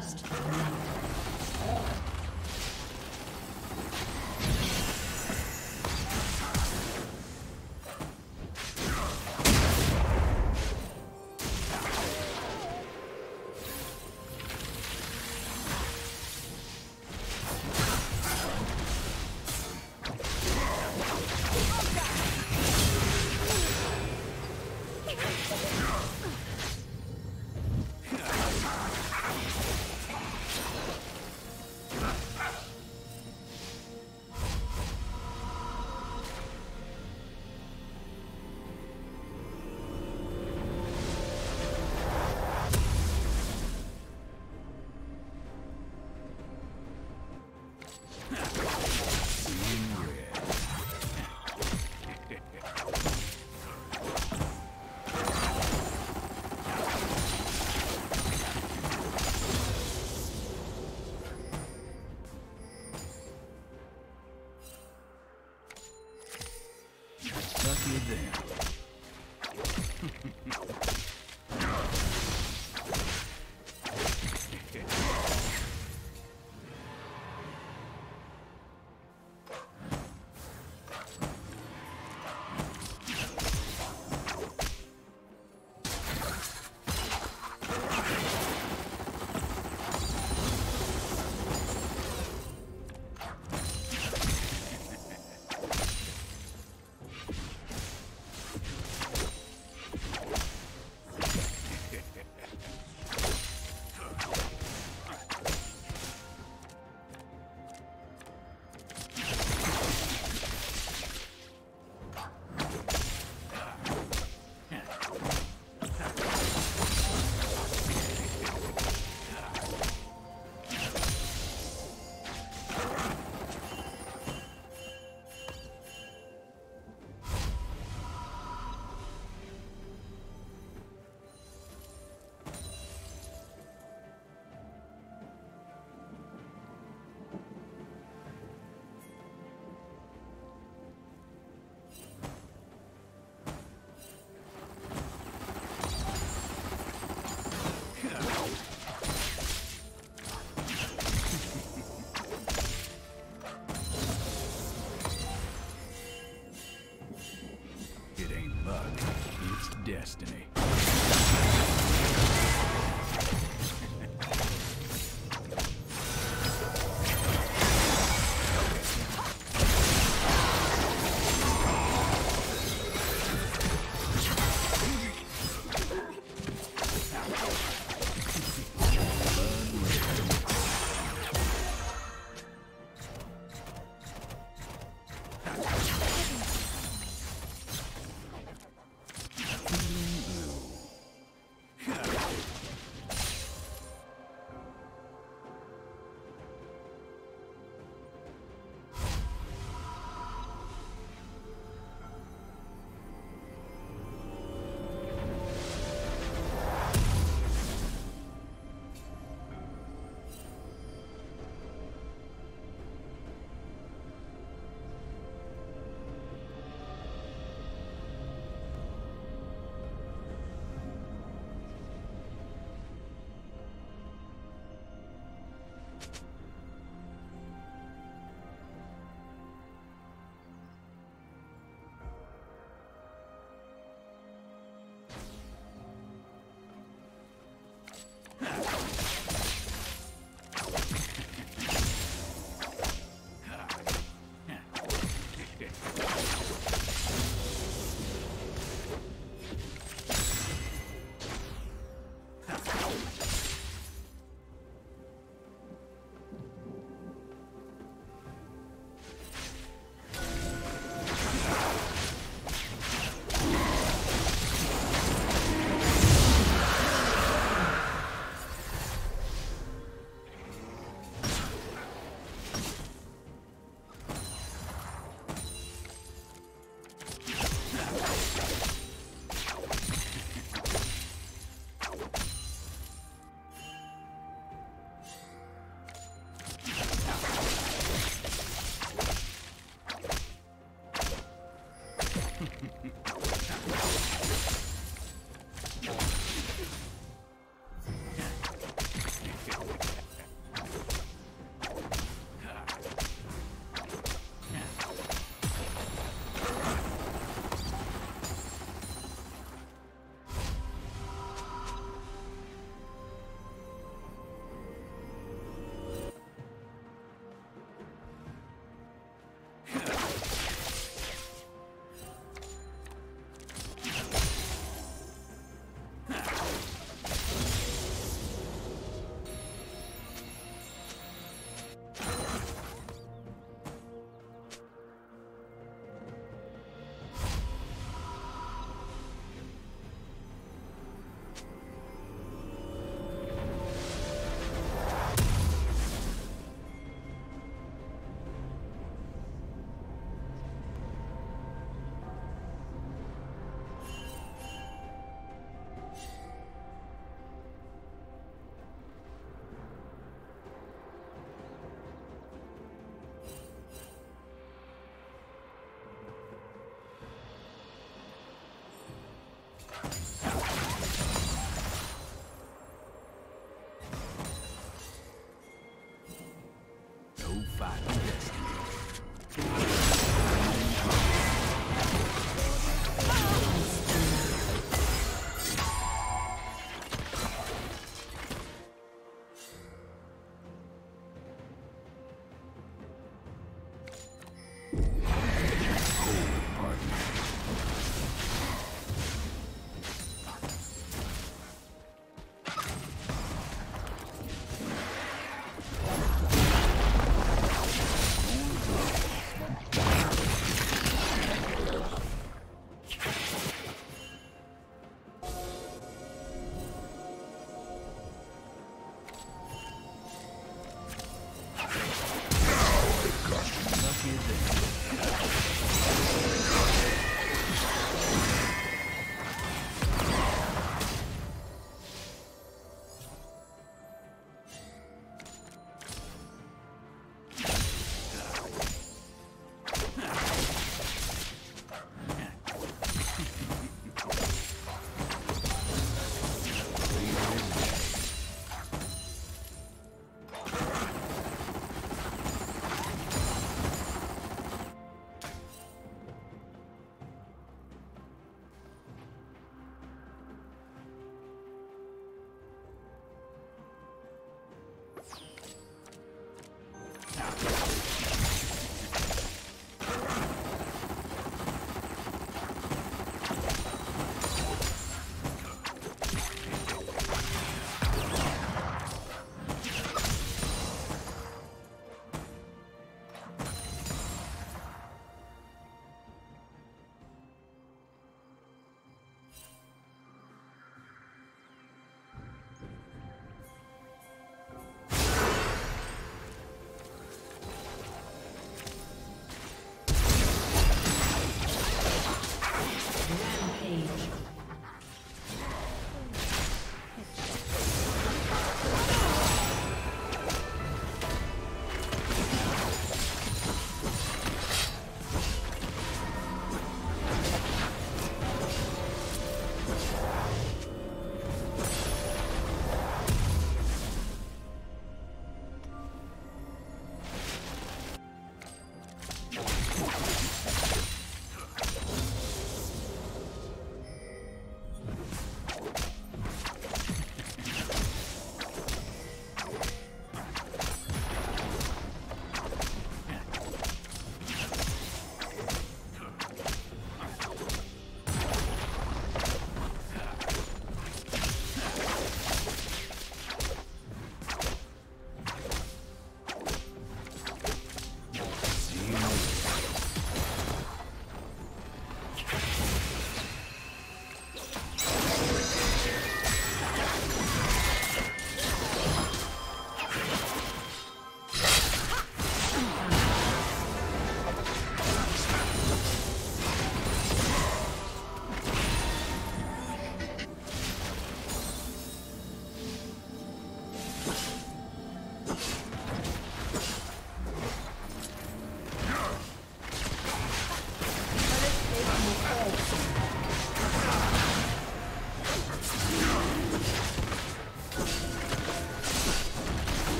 First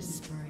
Killing spree.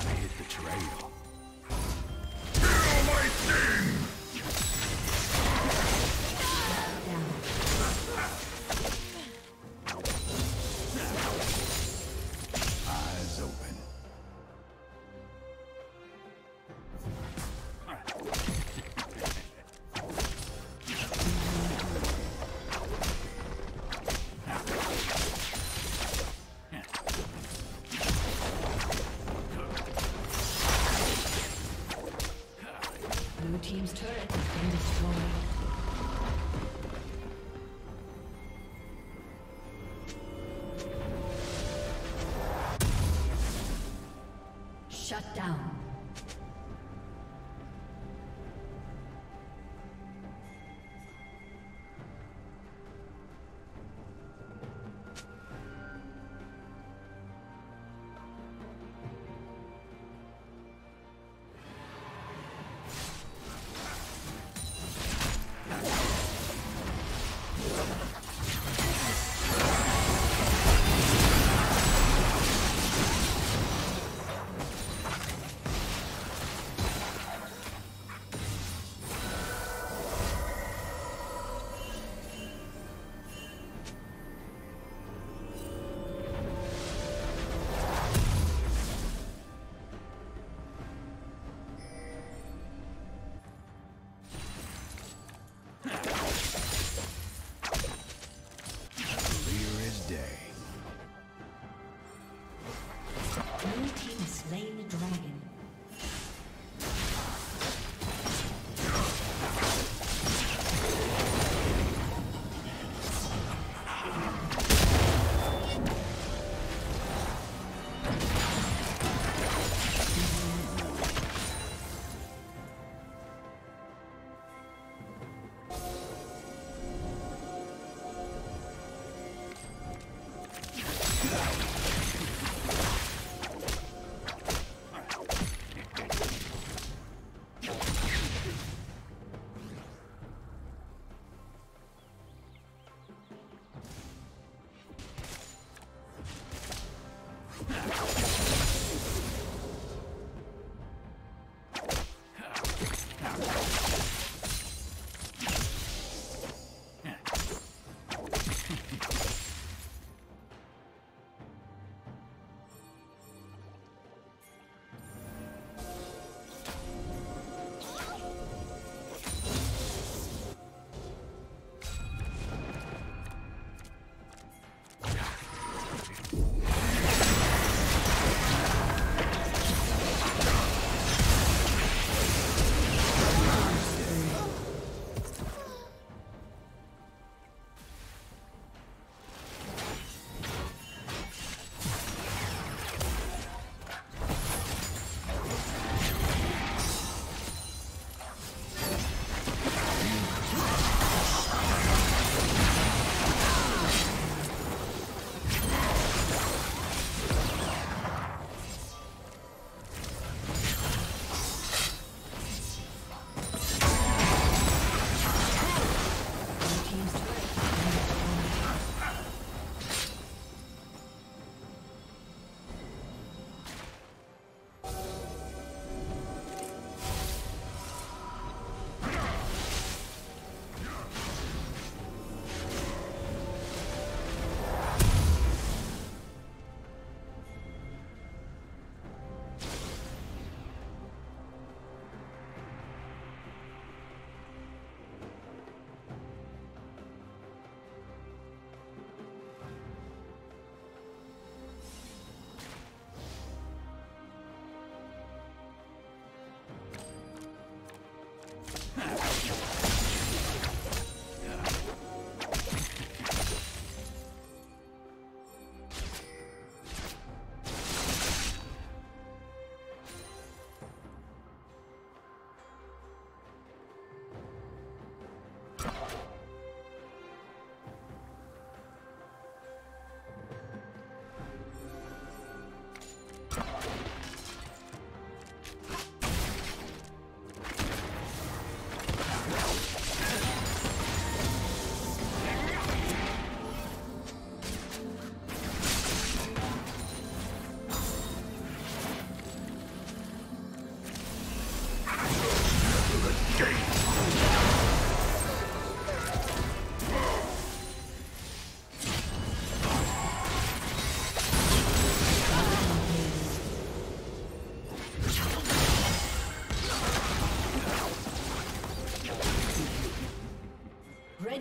Gotta hit the trail. Eyes Shut down.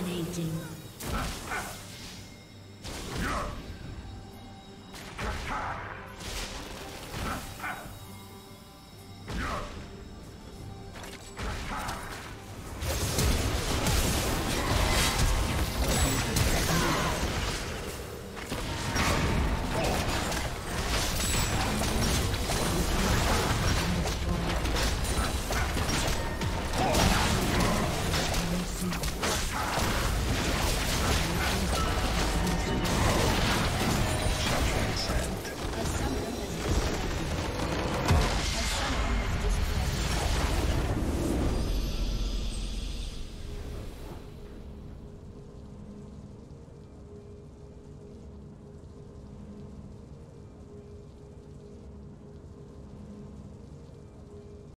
Dominating.